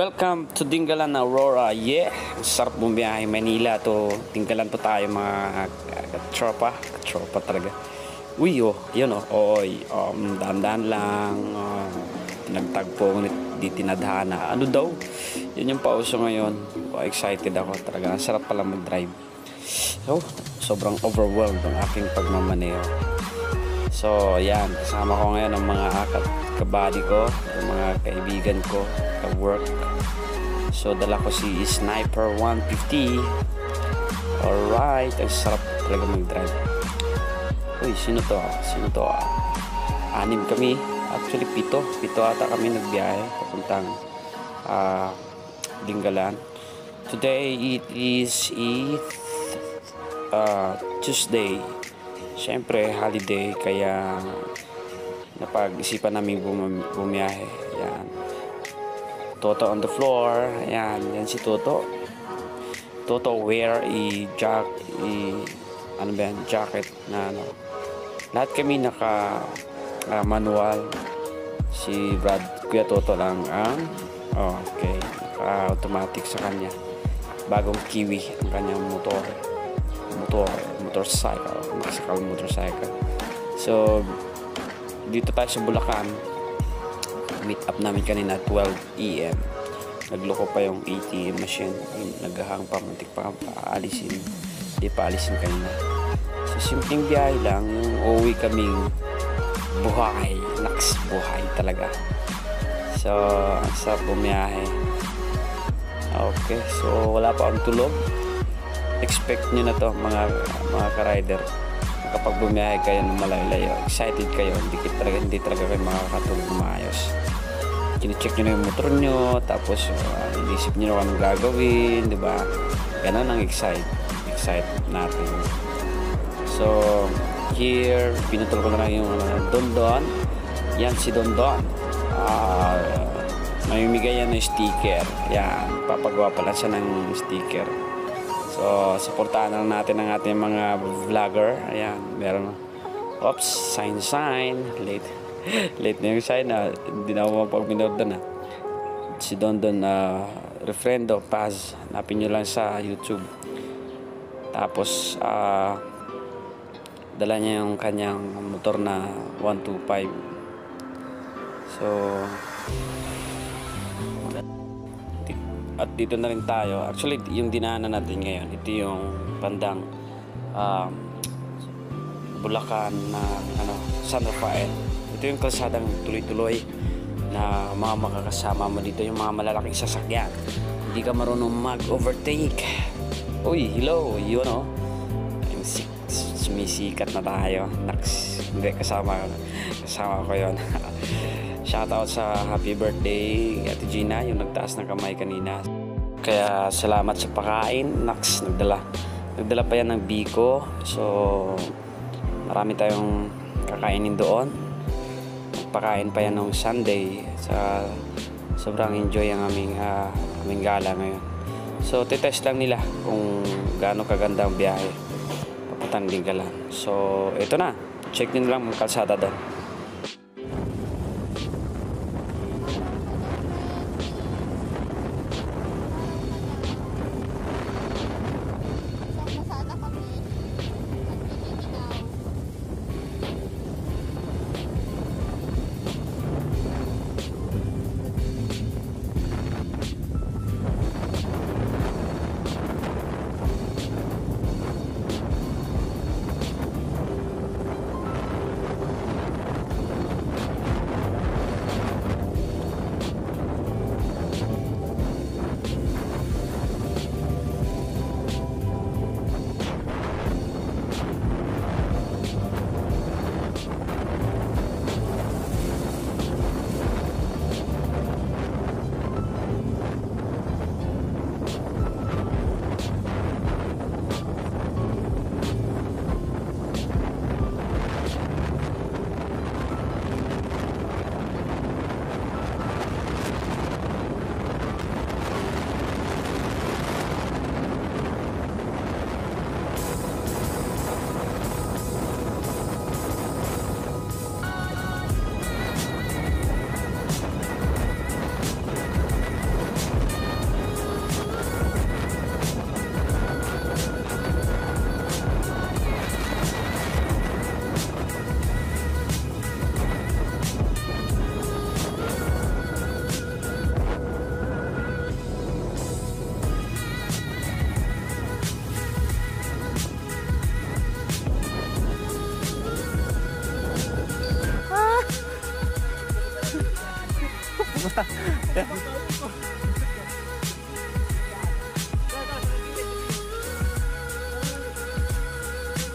Welcome to Dingalan Aurora. Yeah, sarap bumiyahe Manila to Dingalan po tayo mga tropa. Tropa talaga. Uy, oh, yun oh. Oy, um, dahan lang. Um, nagtagpo ngunit di tinadhana. Ano daw? Yun yung pauso ngayon. Oh, excited ako talaga. Sarap pala mag-drive. So, sobrang overwhelmed ang aking pagmamaneho. So, yan. Kasama ko ngayon ang mga kabady ko, ang mga kaibigan ko, ka-work. So, dala ko si Sniper 150. Alright. Ang sarap talaga mag-drive. Uy, sino to? Sino to? Anim kami. Actually, pito. Pito ata kami nagbiyahe papuntang uh, Dinggalan. Today, it is uh, Tuesday. Siyempre, holiday, kaya napag-isipan namin bum- bumiyahe. Yan. Toto on the floor. Yan, yan si Toto. Toto wear i jack i ano ba yan, jacket na ano. Lahat kami naka uh, manual. Si Brad Kuya Toto lang ang oh, okay, naka automatic sa kanya. Bagong Kiwi ang kanyang motor motor, motorcycle, motorcycle, motorcycle. So, dito tayo sa Bulacan. Meet up namin kanina 12 EM. Nagloko pa yung ATM machine. Naghahang pa, muntik pa paalisin. Hindi pa alisin kanina. So, simpleng biyahe lang. Yung uwi kaming buhay. Naks, buhay talaga. So, ang sarap bumiyahe. Okay, so wala pa akong tulog expect nyo na to mga mga ka-rider kapag bumiyahe kayo ng malayo-layo excited kayo hindi talaga hindi talaga kayo makakatulog maayos. Kine-check nyo na yung motor nyo tapos uh, inisip nyo na anong gagawin di ba? Ganun ang excite excite natin. So here pinutol ko na lang yung uh, Don Don. Yan si Don Don. Uh, mamimigay yan ng sticker. Yan papagawa pala siya ng sticker So, supportahan lang natin ang ating mga vlogger. Ayan, meron. Oops, sign sign. Late. Late na yung sign na. Hindi na ako mapag-minod doon ah. Si Don Don uh, Refrendo Paz. Napin nyo lang sa YouTube. Tapos, uh, dala niya yung kanyang motor na 125. So, at dito na rin tayo. Actually yung dinaanan natin ngayon ito yung bandang um, Bulacan na ano, San Rafael. Ito yung kalsadang tuloy-tuloy na mga makakasama mo dito yung mga malalaking sasakyan. Hindi ka marunong mag-overtake. Uy hello yun o oh. sumisikat na tayo. Naks, hindi kasama kasama ko yon Shoutout sa happy birthday Ate Gina, yung nagtaas ng kamay kanina. Kaya salamat sa pakain. Nax, nagdala. Nagdala pa yan ng biko. So, marami tayong kakainin doon. Pakain pa yan ng Sunday. Sa, sobrang enjoy ang aming, uh, aming gala ngayon. So, titest lang nila kung gaano kaganda ang biyahe. Papuntang Dingalan. So, ito na. Check din lang ang kalsada doon.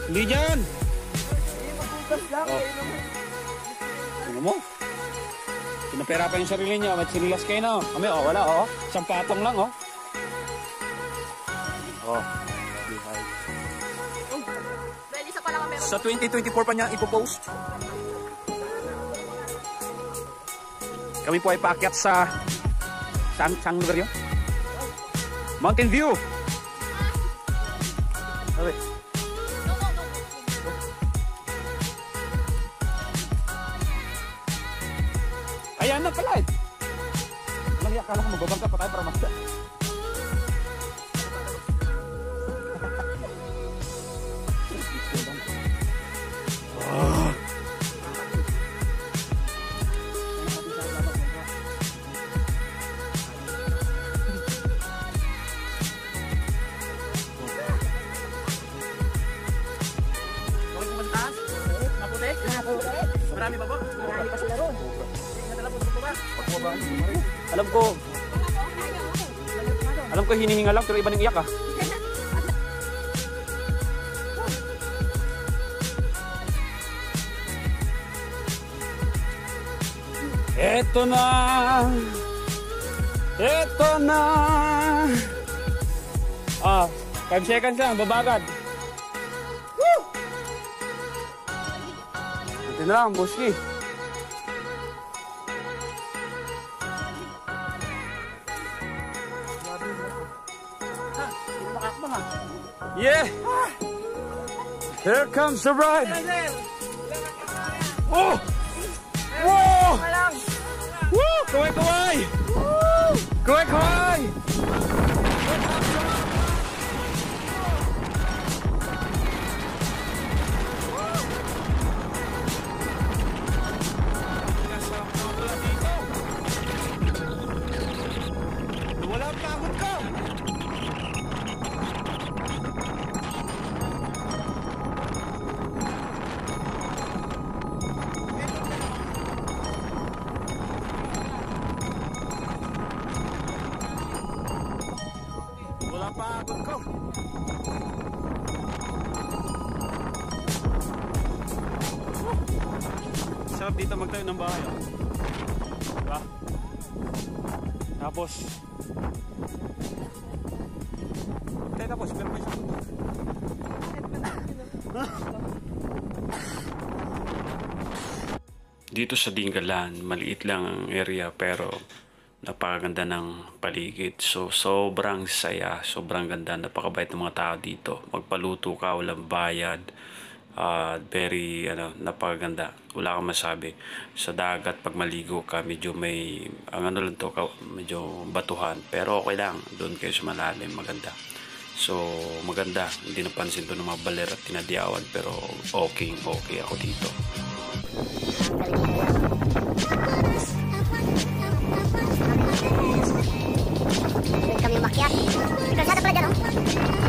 Hindi dyan! Oh. Ano mo? Pinapera pa yung sarili niya. May sinilas kayo na. Kami, oh, wala, oh. Isang patong lang, oh. Oh. Sa 2024 pa niya ipopost. Kami po ay paakyat sa saan, saan lugar yun? Mountain View! Okay. Ayan na pala eh. Lagi akala ko magbabangka pa tayo para makita. Marami ba po? Marami pa sila ba? Alam ko. Alam ko hinihinga lang pero iba nang iyak ah. Eto na. Eto na. Ah, 5 seconds lang, babagad. Ito na lang, Buski. Yeah! Here comes the ride! Oh! Whoa! Woo! Kaway, kaway! Kaway, kaway! Sarap dito magtayo ng bahay. Oh. Diba? Tapos, Tayo tapos, meron pa isang dito sa Dingalan, maliit lang ang area pero napakaganda ng paligid. So, sobrang saya, sobrang ganda, napakabait ng mga tao dito. Magpaluto ka, walang bayad uh, very ano, napakaganda. Wala akong masabi. Sa dagat, pag maligo ka, medyo may, ang ano lang to, medyo batuhan. Pero okay lang, doon kayo sa malalim, maganda. So, maganda. Hindi napansin to ng mga baler at tinadiawan, pero okay, okay ako dito. Kami umakyat. Kalsada pala dyan. Oh?